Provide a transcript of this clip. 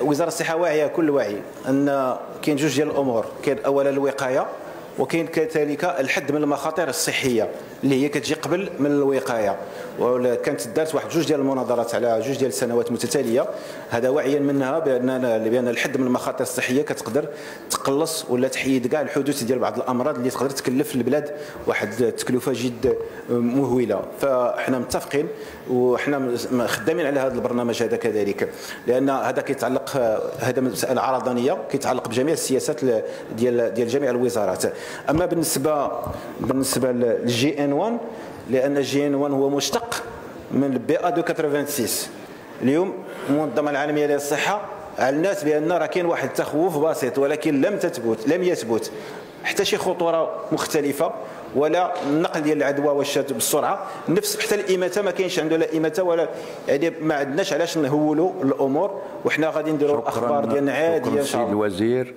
وزارة الصحة واعية كل وعي أن كاين جوج ديال الأمور. كاين أولا الوقاية وكاين كذلك الحد من المخاطر الصحية اللي هي كتجي قبل من الوقاية. وكانت دارت واحد جوج ديال المناظرات على جوج ديال السنوات متتاليه هذا وعيا منها بأن بأن الحد من المخاطر الصحية كتقدر تقلص ولا تحيد كاع الحدوث ديال بعض الأمراض اللي تقدر تكلف البلاد واحد التكلفه جد مهولة. فاحنا متفقين وحنا خدامين على هذا البرنامج هذا كذلك. لأن هذا كيتعلق هذا مسألة عرضانية كيتعلق بجميع السياسات ديال ديال جميع الوزارات. أما بالنسبة بالنسبة لل JN 1 لأن ال JN 1 هو مشتق من ال BA deux 86 اليوم المنظمه العالمية للصحة أعلنت بأن راه كاين واحد التخوف بسيط ولكن لم تثبت لم يثبت حتى شي خطورة مختلفة ولا النقل ديال العدوى واش بالسرعه نفس حتى الإماتة ما كاينش عنده لا إماتة ولا يعني ما عندناش علاش نهولوا الأمور وحنا غادي نديروا الأخبار ديالنا عاديه الله. الوزير.